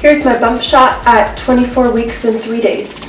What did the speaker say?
Here's my bump shot at 24 weeks and 3 days.